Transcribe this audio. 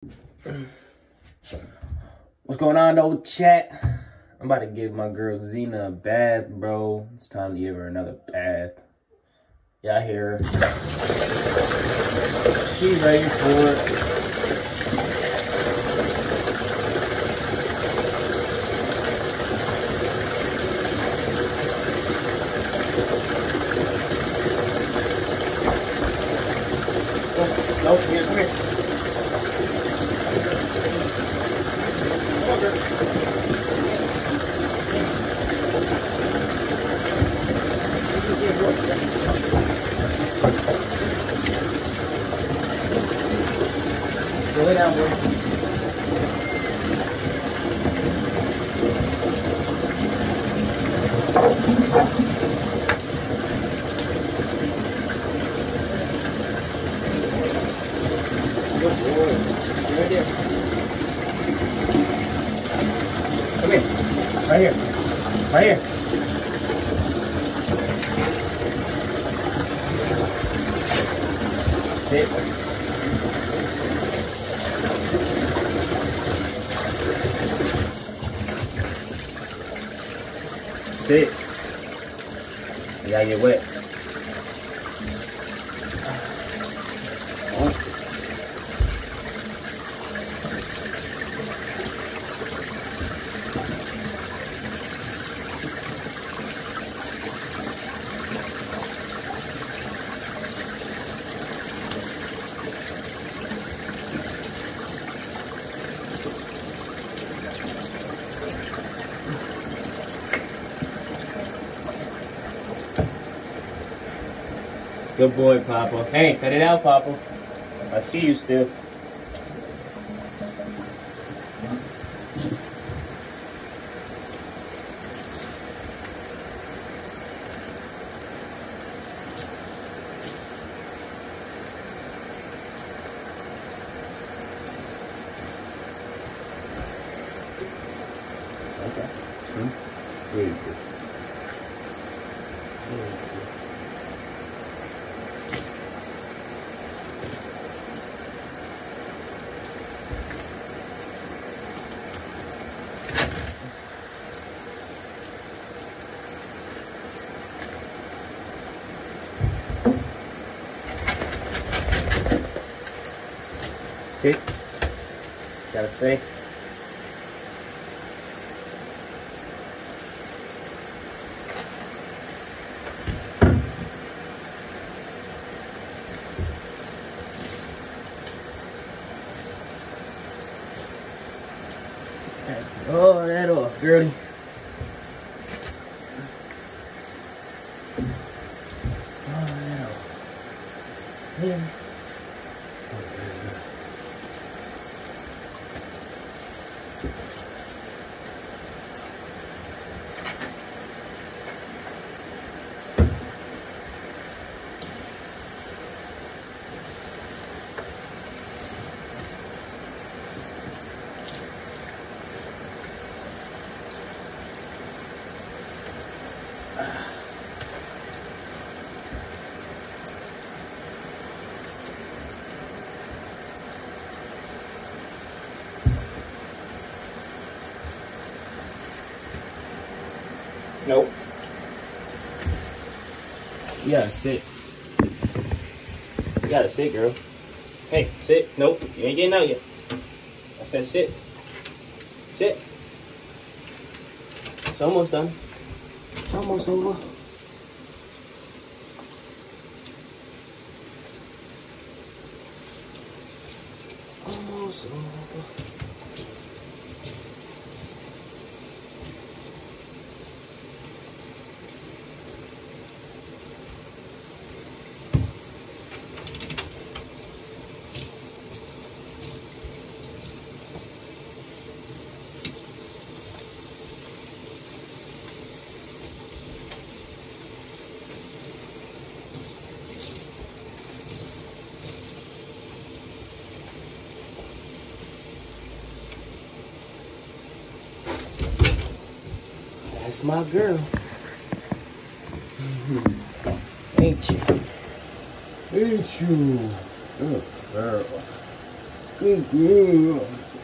What's going on, old chat? I'm about to give my girl Zena a bath, bro. It's time to give her another bath. Y'all hear her? She ready for it. Oh, no, come here, come here. Come on, girl. Go lay down, boy. Good boy. Right there. Come here. Right here. Right here. Sit. Good boy, Papa. Hey, cut it out, Papa. I see you still. Okay. Hmm. Very good. Very good. Sit. Gotta stay. Oh, that off, girlie. Oh, that off. Yeah. Nope. You gotta sit. You gotta sit, girl. Hey, sit. Nope. You ain't getting out yet. I said sit. Sit. It's almost done. It's almost over. Almost over. That's my girl. Mhm. Ain't you? Ain't you? Good girl. Mm-hmm.